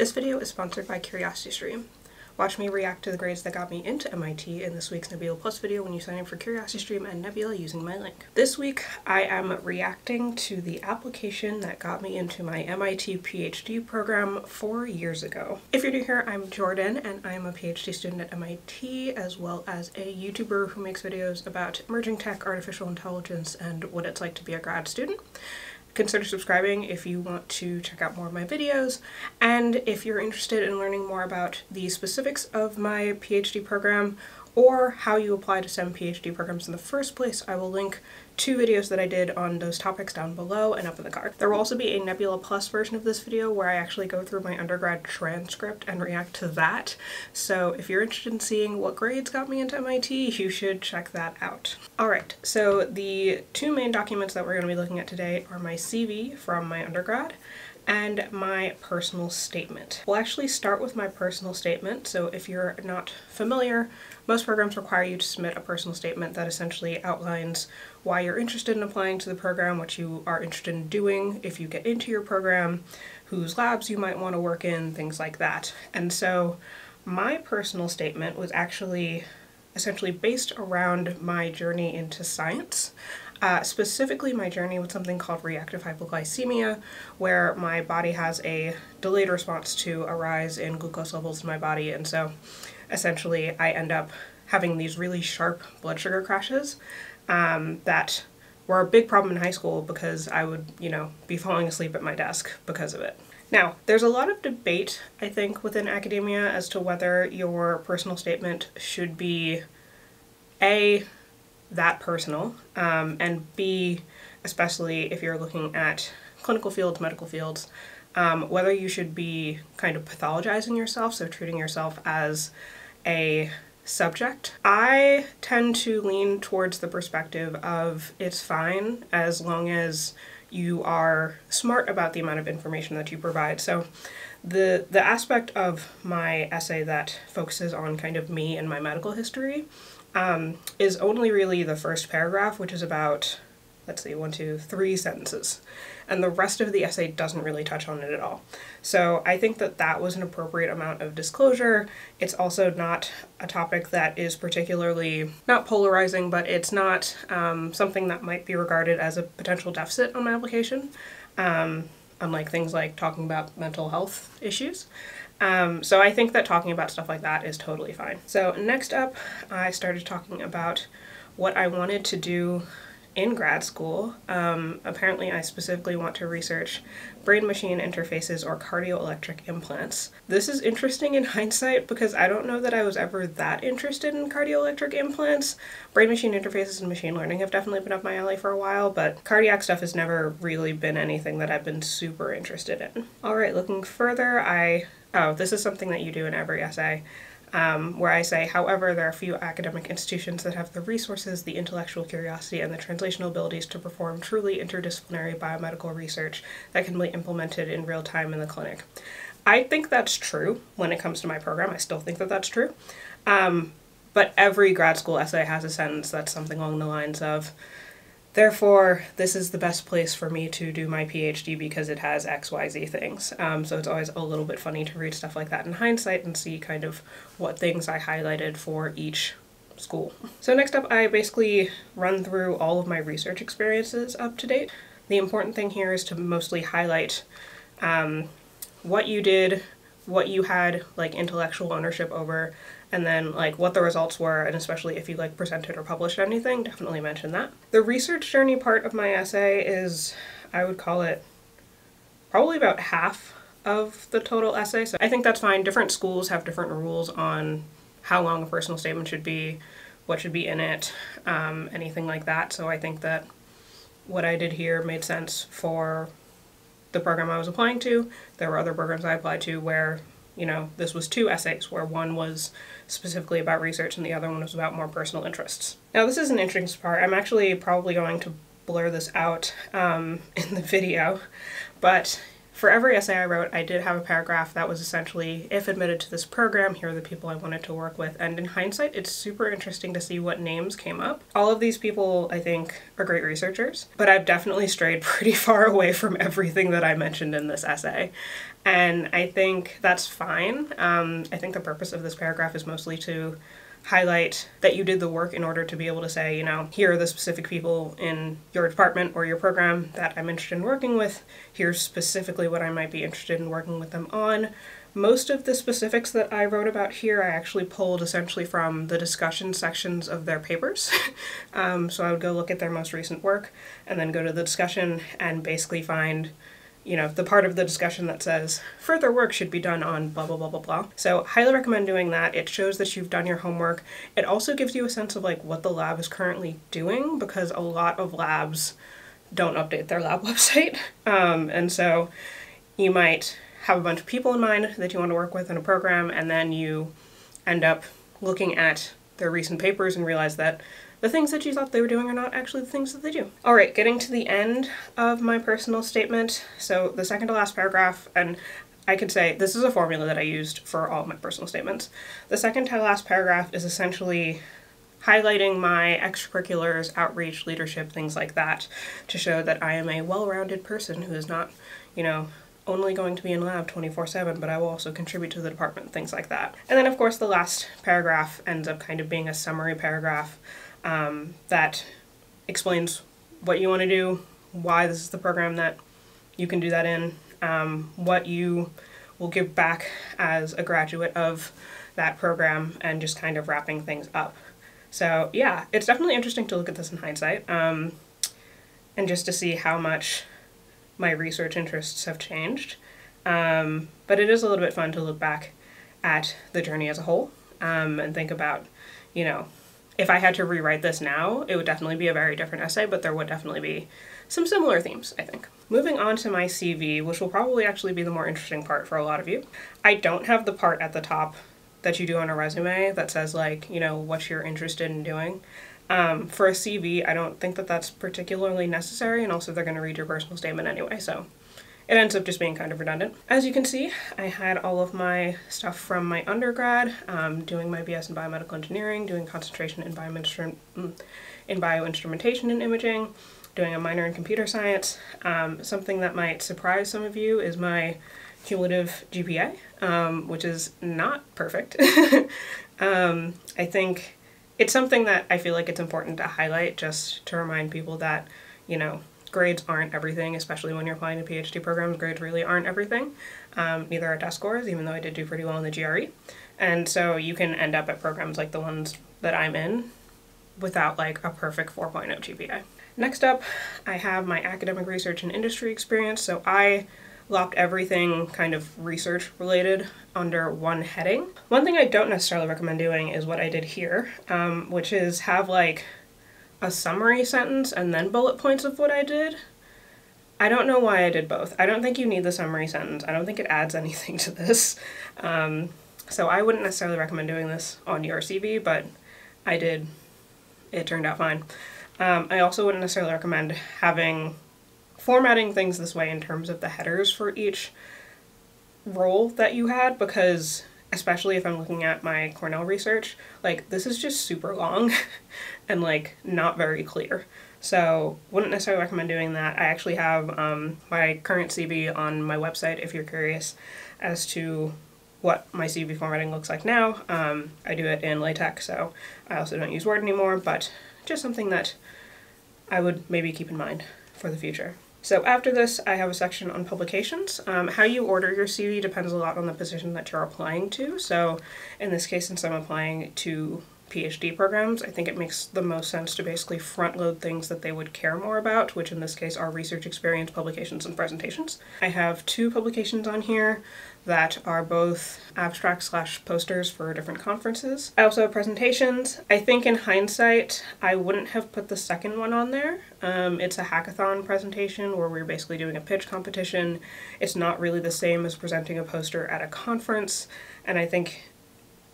This video is sponsored by CuriosityStream. Watch me react to the grades that got me into MIT in this week's Nebula Plus video when you sign up for CuriosityStream and Nebula using my link. This week, I am reacting to the application that got me into my MIT PhD program four years ago. If you're new here, I'm Jordan, and I'm a PhD student at MIT, as well as a YouTuber who makes videos about emerging tech, artificial intelligence, and what it's like to be a grad student consider subscribing if you want to check out more of my videos. And if you're interested in learning more about the specifics of my PhD program or how you apply to STEM PhD programs in the first place, I will link two videos that I did on those topics down below and up in the card. There will also be a Nebula Plus version of this video where I actually go through my undergrad transcript and react to that. So if you're interested in seeing what grades got me into MIT, you should check that out. Alright, so the two main documents that we're going to be looking at today are my CV from my undergrad and my personal statement. We'll actually start with my personal statement, so if you're not familiar, most programs require you to submit a personal statement that essentially outlines why you're interested in applying to the program, what you are interested in doing if you get into your program, whose labs you might want to work in, things like that. And so my personal statement was actually essentially based around my journey into science. Uh, specifically, my journey with something called reactive hypoglycemia, where my body has a delayed response to a rise in glucose levels in my body, and so essentially I end up having these really sharp blood sugar crashes um, that were a big problem in high school because I would, you know, be falling asleep at my desk because of it. Now, there's a lot of debate, I think, within academia as to whether your personal statement should be A, that personal, um, and B, especially if you're looking at clinical fields, medical fields, um, whether you should be kind of pathologizing yourself, so treating yourself as a subject. I tend to lean towards the perspective of it's fine as long as you are smart about the amount of information that you provide. So the the aspect of my essay that focuses on kind of me and my medical history um, is only really the first paragraph, which is about, let's see, one, two, three sentences. And the rest of the essay doesn't really touch on it at all. So I think that that was an appropriate amount of disclosure. It's also not a topic that is particularly, not polarizing, but it's not um, something that might be regarded as a potential deficit on my application. Um, unlike things like talking about mental health issues. Um, so I think that talking about stuff like that is totally fine. So next up, I started talking about what I wanted to do in grad school. Um, apparently I specifically want to research brain-machine interfaces or cardioelectric implants. This is interesting in hindsight because I don't know that I was ever that interested in cardioelectric implants. Brain-machine interfaces and machine learning have definitely been up my alley for a while, but cardiac stuff has never really been anything that I've been super interested in. Alright, looking further, I oh, this is something that you do in every essay, um, where I say, however, there are few academic institutions that have the resources, the intellectual curiosity, and the translational abilities to perform truly interdisciplinary biomedical research that can be implemented in real time in the clinic. I think that's true when it comes to my program. I still think that that's true. Um, but every grad school essay has a sentence that's something along the lines of, Therefore, this is the best place for me to do my PhD because it has XYZ things. Um, so it's always a little bit funny to read stuff like that in hindsight and see kind of what things I highlighted for each school. So next up, I basically run through all of my research experiences up to date. The important thing here is to mostly highlight um, what you did, what you had like intellectual ownership over, and then like what the results were and especially if you like presented or published anything definitely mention that. The research journey part of my essay is i would call it probably about half of the total essay so i think that's fine. Different schools have different rules on how long a personal statement should be what should be in it um, anything like that so i think that what i did here made sense for the program i was applying to. There were other programs i applied to where you know, this was two essays where one was specifically about research and the other one was about more personal interests. Now this is an interesting part. I'm actually probably going to blur this out um, in the video, but For every essay I wrote, I did have a paragraph that was essentially, if admitted to this program, here are the people I wanted to work with. And in hindsight, it's super interesting to see what names came up. All of these people, I think, are great researchers, but I've definitely strayed pretty far away from everything that I mentioned in this essay. And I think that's fine. Um, I think the purpose of this paragraph is mostly to highlight that you did the work in order to be able to say, you know, here are the specific people in your department or your program that I'm interested in working with. Here's specifically what I might be interested in working with them on. Most of the specifics that I wrote about here I actually pulled essentially from the discussion sections of their papers. um, so I would go look at their most recent work and then go to the discussion and basically find you know, the part of the discussion that says further work should be done on blah, blah, blah, blah, blah. So, highly recommend doing that. It shows that you've done your homework. It also gives you a sense of like what the lab is currently doing because a lot of labs don't update their lab website. Um, and so, you might have a bunch of people in mind that you want to work with in a program, and then you end up looking at their recent papers and realize that the things that you thought they were doing are not actually the things that they do. All right, getting to the end of my personal statement. So the second to last paragraph, and I could say this is a formula that I used for all my personal statements. The second to last paragraph is essentially highlighting my extracurriculars, outreach, leadership, things like that, to show that I am a well-rounded person who is not, you know, only going to be in lab 24 7, but I will also contribute to the department, things like that. And then, of course, the last paragraph ends up kind of being a summary paragraph um, that explains what you want to do, why this is the program that you can do that in, um, what you will give back as a graduate of that program, and just kind of wrapping things up. So, yeah, it's definitely interesting to look at this in hindsight um, and just to see how much my research interests have changed. Um, but it is a little bit fun to look back at the journey as a whole um, and think about, you know, if I had to rewrite this now, it would definitely be a very different essay, but there would definitely be some similar themes, I think. Moving on to my CV, which will probably actually be the more interesting part for a lot of you. I don't have the part at the top that you do on a resume that says, like, you know, what you're interested in doing. Um, for a CV, I don't think that that's particularly necessary, and also they're going to read your personal statement anyway, so it ends up just being kind of redundant. As you can see, I had all of my stuff from my undergrad, um, doing my BS in biomedical engineering, doing concentration in, mm, in bioinstrumentation and imaging, doing a minor in computer science. Um, something that might surprise some of you is my cumulative GPA, um, which is not perfect. Um, I think it's something that I feel like it's important to highlight just to remind people that, you know, grades aren't everything, especially when you're applying to PhD programs. Grades really aren't everything. Um, neither are test scores, even though I did do pretty well in the GRE. And so you can end up at programs like the ones that I'm in without like a perfect 4.0 GPA. Next up, I have my academic research and industry experience. So I locked everything kind of research related under one heading. One thing I don't necessarily recommend doing is what I did here, um, which is have like a summary sentence and then bullet points of what I did. I don't know why I did both. I don't think you need the summary sentence. I don't think it adds anything to this. Um, so I wouldn't necessarily recommend doing this on your CV, but I did. It turned out fine. Um, I also wouldn't necessarily recommend having formatting things this way in terms of the headers for each role that you had because especially if I'm looking at my Cornell research, like this is just super long and like not very clear. So wouldn't necessarily recommend doing that. I actually have um, my current CV on my website if you're curious as to what my CV formatting looks like now. Um, I do it in LaTeX, so I also don't use Word anymore, but just something that I would maybe keep in mind for the future. So after this, I have a section on publications. Um, how you order your CV depends a lot on the position that you're applying to. So in this case, since I'm applying to PhD programs, I think it makes the most sense to basically front load things that they would care more about, which in this case are research experience, publications, and presentations. I have two publications on here that are both abstract slash posters for different conferences. I also have presentations. I think in hindsight, I wouldn't have put the second one on there. Um, it's a hackathon presentation where we're basically doing a pitch competition. It's not really the same as presenting a poster at a conference, and I think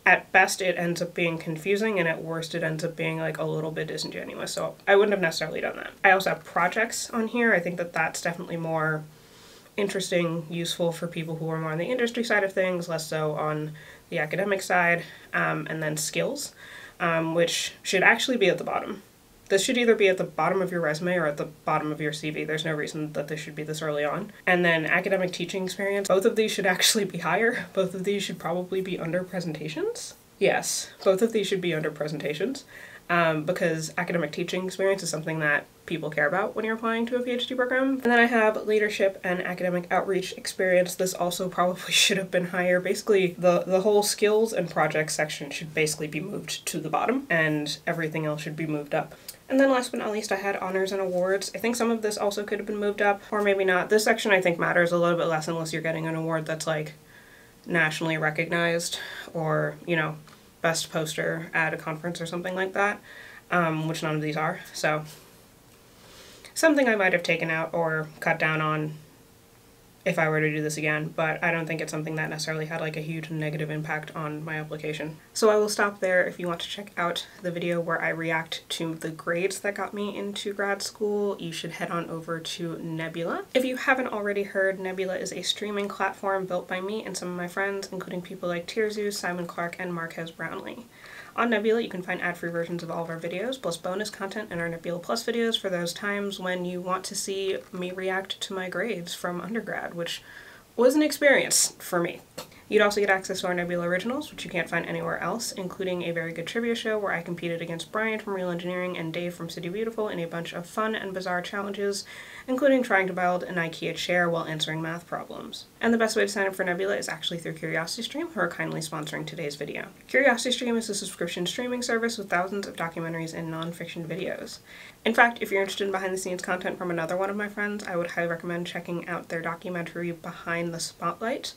at best it ends up being confusing and at worst it ends up being like a little bit disingenuous so i wouldn't have necessarily done that i also have projects on here i think that that's definitely more interesting, useful for people who are more on the industry side of things, less so on the academic side, um, and then skills, um, which should actually be at the bottom. This should either be at the bottom of your resume or at the bottom of your CV. There's no reason that this should be this early on. And then academic teaching experience. Both of these should actually be higher. Both of these should probably be under presentations. Yes, both of these should be under presentations um, because academic teaching experience is something that people care about when you're applying to a PhD program. And then I have leadership and academic outreach experience. This also probably should have been higher. Basically, the, the whole skills and projects section should basically be moved to the bottom and everything else should be moved up. And then last but not least, I had honors and awards. I think some of this also could have been moved up, or maybe not. This section I think matters a little bit less unless you're getting an award that's like nationally recognized or, you know, best poster at a conference or something like that, um, which none of these are. So something I might have taken out or cut down on if I were to do this again, but I don't think it's something that necessarily had like a huge negative impact on my application. So I will stop there if you want to check out the video where I react to the grades that got me into grad school, you should head on over to Nebula. If you haven't already heard, Nebula is a streaming platform built by me and some of my friends, including people like TierZoo, Simon Clark, and Marques Brownlee. On Nebula, you can find ad-free versions of all of our videos, plus bonus content in our Nebula Plus videos for those times when you want to see me react to my grades from undergrad, which was an experience for me. You'd also get access to our Nebula Originals, which you can't find anywhere else, including a very good trivia show where I competed against Brian from Real Engineering and Dave from City Beautiful in a bunch of fun and bizarre challenges, including trying to build an IKEA chair while answering math problems. And the best way to sign up for Nebula is actually through CuriosityStream, who are kindly sponsoring today's video. CuriosityStream is a subscription streaming service with thousands of documentaries and non-fiction videos. In fact, if you're interested in behind-the-scenes content from another one of my friends, I would highly recommend checking out their documentary Behind the Spotlight,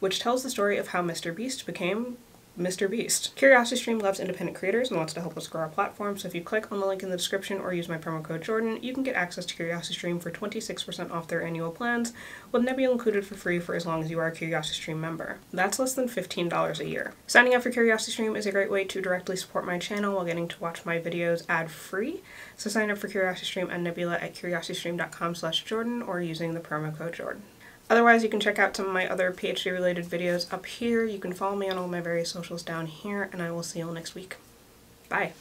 which tells the story of how Mr. Beast became Mr. Beast. CuriosityStream loves independent creators and wants to help us grow our platform, so if you click on the link in the description or use my promo code Jordan, you can get access to CuriosityStream for 26% off their annual plans, with Nebula included for free for as long as you are a CuriosityStream member. That's less than $15 a year. Signing up for CuriosityStream is a great way to directly support my channel while getting to watch my videos ad-free, so sign up for CuriosityStream and Nebula at curiositystream.com slash Jordan or using the promo code Jordan. Otherwise, you can check out some of my other PhD related videos up here. You can follow me on all my various socials down here, and I will see you all next week. Bye.